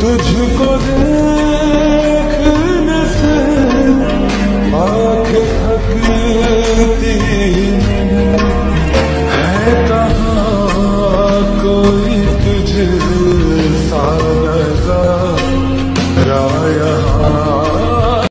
तुझको देखने से आँख थकती है। कहा कोई तुझे?